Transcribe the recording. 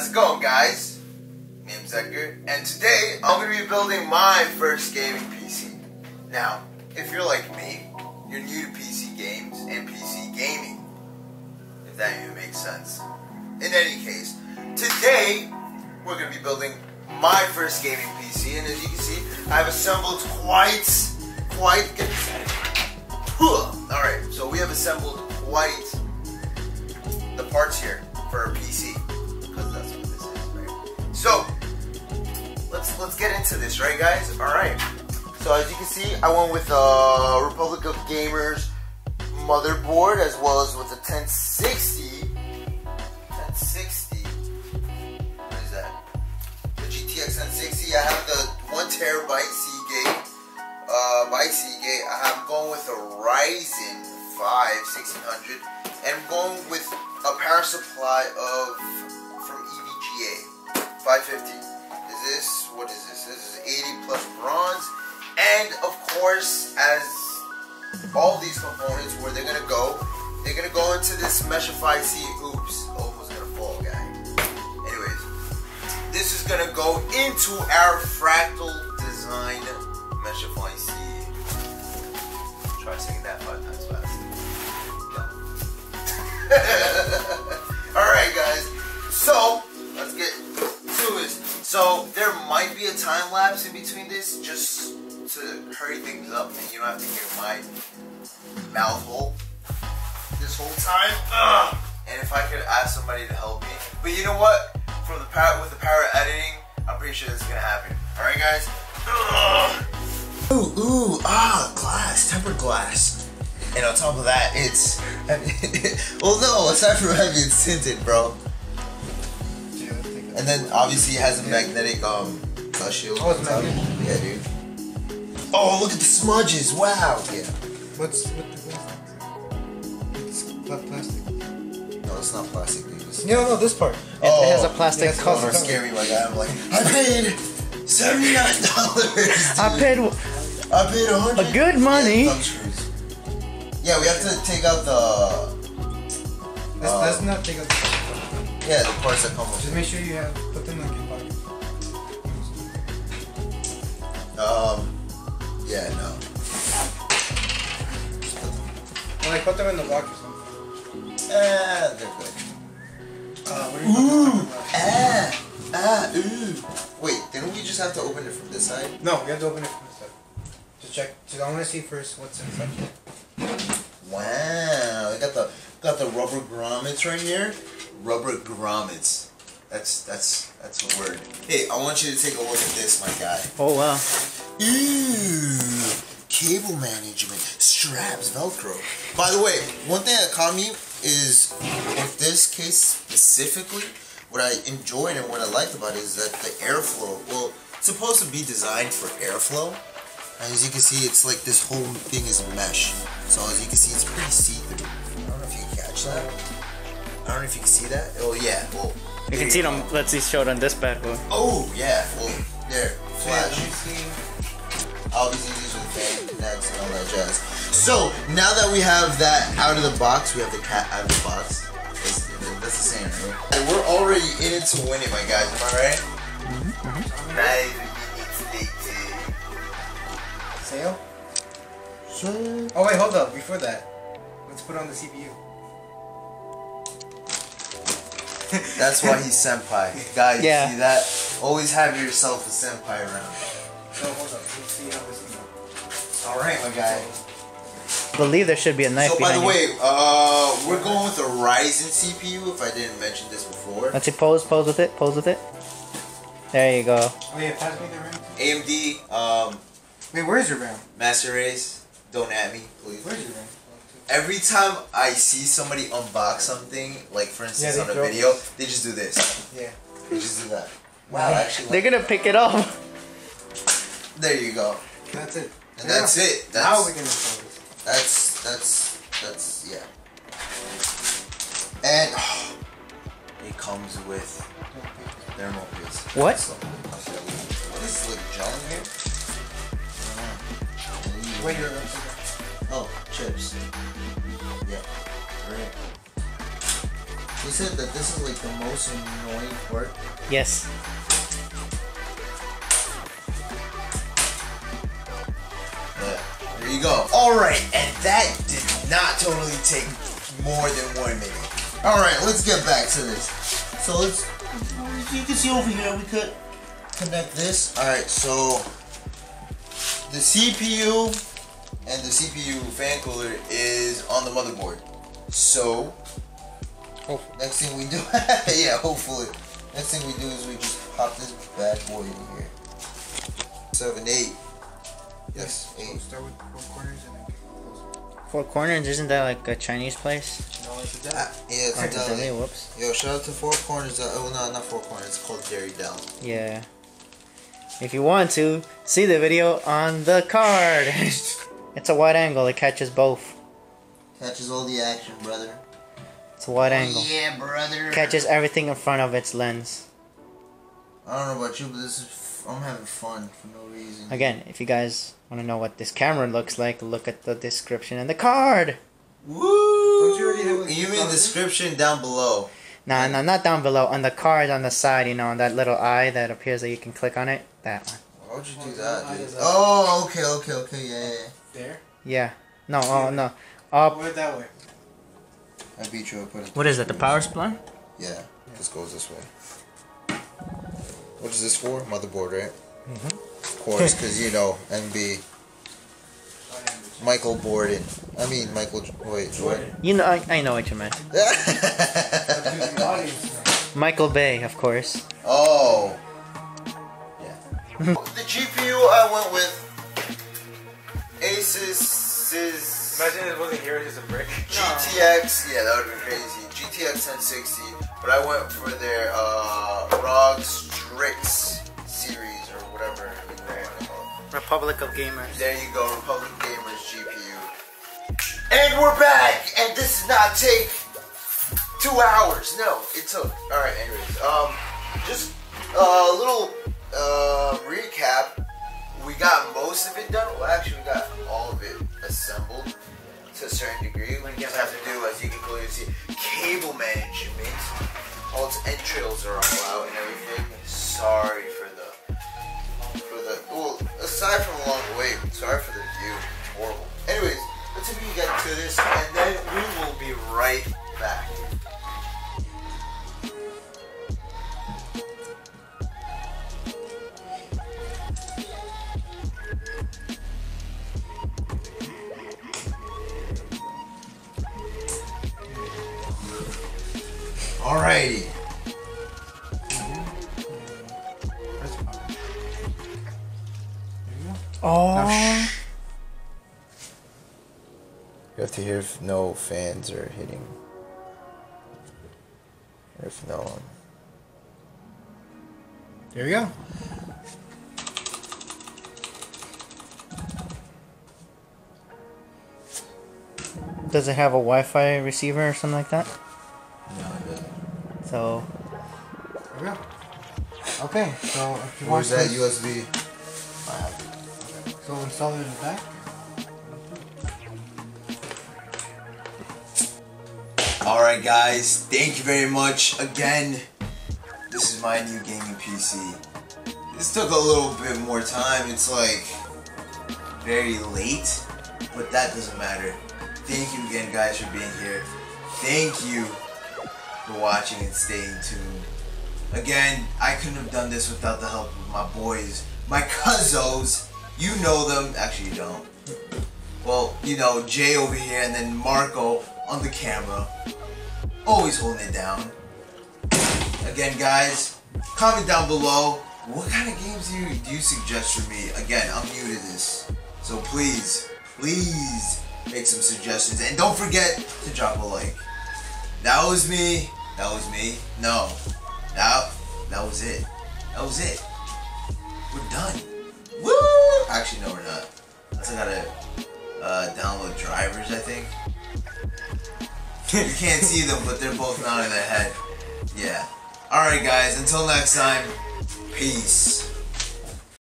How's it going, guys? Name's Edgar, and today I'm going to be building my first gaming PC. Now, if you're like me, you're new to PC games and PC gaming, if that even makes sense. In any case, today we're going to be building my first gaming PC, and as you can see, I've assembled quite, quite. Get All right, so we have assembled quite the parts here for a PC let's get into this, right, guys? All right. So as you can see, I went with a Republic of Gamers motherboard as well as with a 1060. 1060. What is that? The GTX 1060. I have the one terabyte Seagate. Uh, by Seagate. I'm going with a Ryzen 5 1600, and going with a power supply of from EVGA 550. Is this what is this? This is 80 plus bronze, and of course, as all these components, where they're gonna go, they're gonna go into this Meshify C. Oops, oh, almost gonna fall, guy. Anyways, this is gonna go into our fractal design Meshify up and you don't have to hear my mouth hole this whole time. Ugh. And if I could ask somebody to help me. But you know what? From the power with the power of editing, I'm pretty sure this is gonna happen. Alright guys? Ugh. Ooh, ooh, ah, glass, tempered glass. And on top of that, it's. well, no, aside from heavy, it's tinted, bro. And then obviously it has a magnetic um shield. Oh, it's magnetic? Yeah, dude. Oh, look at the smudges! Wow. Yeah. What's what the glass? It's pla- plastic. No, it's not plastic, dude. It's- No, no, this part. It, it has a plastic Yeah, it's cover. scare me, my guy. I'm like, I paid seventy nine dollars. I paid. I paid a hundred. A good money. Yeah, thumb screws. Yeah, we have to take out the. Let's, Uh, let's not take out the Yeah, the parts that come with Just make sure you have put them like in pocket. Um. Yeah, no. Or like put them in the box or something. Ah, they're good. Uh, where do you put the glass? Ah, ah, ooh. Wait, didn't we just have to open it from this side? No, we have to open it from this side. Just check. Just, I want to see first what's inside. Wow, I got the got the rubber grommets right here. Rubber grommets. That's that's that's a word. Hey, I want you to take a look at this, my guy. Oh wow. Ooh, cable management, straps, Velcro. By the way, one thing that caught me is with this case specifically, what I enjoyed and what I liked about it is that the airflow. Well, it's supposed to be designed for airflow. And as you can see, it's like this whole thing is mesh. So as you can see, it's pretty see-through. I don't know if you can catch that. I don't know if you can see that. Oh yeah, well. You can see them. Let's see, show it on this bad boy. Oh yeah, well there, So flash. me see. Obviously, these are the fan connects and all that jazz. So now that we have that out of the box, we have the cat out of the box. That's, that's the same, right? And we're already in it to win it, my guys. Am I right? Mm-hmm. Nice. Sale? Oh wait, hold up. Before that, let's put on the CPU. That's why he's senpai. Guys, Yeah. see that? Always have yourself a senpai around. So hold up. Let's see how this goes. All right, my guy. believe there should be a knife So by behind the you. way, uh, we're going with a Ryzen CPU. If I didn't mention this before, Let's see, pose, pose with it, pose with it. There you go. Oh yeah, pass me the RAM. AMD, um, Wait, where's your RAM? Master Race. Don't at me, please. Where's your RAM? Every time I see somebody unbox something, like for instance Yeah, on a video, this. they just do this. Yeah. They just do that. Wow, actually, They're gonna pick it up. there you go. That's it. And that's it. Now That's we can install this. that's that's that's yeah. And oh, it comes with thermal paste. What? So, what is like gel in here? I don't know. Wait, you're. Oh, chips. Yeah. Alright. They said that this is like the most annoying part. Yes. Go. Alright, and that did not totally take more than one minute. Alright, let's get back to this. So let's. You can see over here. We could connect this. All right, so the CPU and the CPU fan cooler is on the motherboard. So Oh. next thing we do, yeah, hopefully, next thing we do is we just pop this bad boy in here. Seven, eight. Yes, eight. Start with four corners and then close. Four Corners, isn't that like a Chinese place? No, it's a Ah, yeah, it's Or a is deli. Whoops. Yo, shout out to Four Corners. Uh, oh no, not Four Corners. It's called Dairy Dell. Yeah. If you want to, see the video on the card. it's a wide angle, it catches both. Catches all the action, brother. It's a wide angle. Yeah, brother. Catches everything in front of its lens. I don't know about you, but this is f- I'm having fun for no reason. Again, if you guys want to know what this camera looks like, look at the description and the card. Woo! Don't you already have, You mean 2000? description down below? Nah, no, not down below. On the card on the side, you know, on that little eye that appears that you can click on it. That one. Why would you oh, do Oh, that, that dude? Oh, okay, okay, okay, yeah, yeah. There. Yeah. No, oh no. Up. Put it that way. I beat you. I put it. What is it? The power supply? Yeah, this goes this way. What is this for? Motherboard, right? Mm-hmm. Of course, because you know MB Michael Borden. I mean Michael. Wait, what? You know, I, I know what you meant. Michael Bay, of course. oh. Yeah. the GPU I went with Asus is. Imagine it wasn't here, it's just a brick. GTX, yeah, that would be crazy. GTX 1060, but I went for their uh, ROG Republic of Gamers. There you go, Republic Gamers GPU. And we're back, and this did not take two hours. No, it took. All right, anyways, um, just a little uh, recap. We got most of it done. Well, actually, we got all of it assembled to a certain degree. We just have to do, as you can clearly see, cable management. All its entrails are all out and everything. Sorry aside from along the way, sorry for the view. It's horrible. Anyways, let's see if we can get to this, and then we will be right back. Alrighty. Oh. You have to hear if no fans are hitting. Or if no one. There we go. Does it have a Wi-Fi receiver or something like that? No, it doesn't. So There we go. Okay, so if you want Where's that USB? So install it in the back. Alright, guys, thank you very much again. This is my new gaming PC. This took a little bit more time. It's like very late, but that doesn't matter. Thank you again, guys, for being here. Thank you for watching and staying tuned. Again, I couldn't have done this without the help of my boys, my cousins. You know them. Actually, you don't. Well, you know, Jay over here and then Marco on the camera. Always holding it down. Again, guys, comment down below. What kind of games do you, do you suggest for me? Again, I'm new to this. So please, please make some suggestions. And don't forget to drop a like. That was me. That was me. No. That, that was it. That was it. We're done. Actually, no, we're not. I still gotta uh, download drivers, I think. you can't see them, but they're both nodding their head. Yeah. Alright, guys, until next time, peace.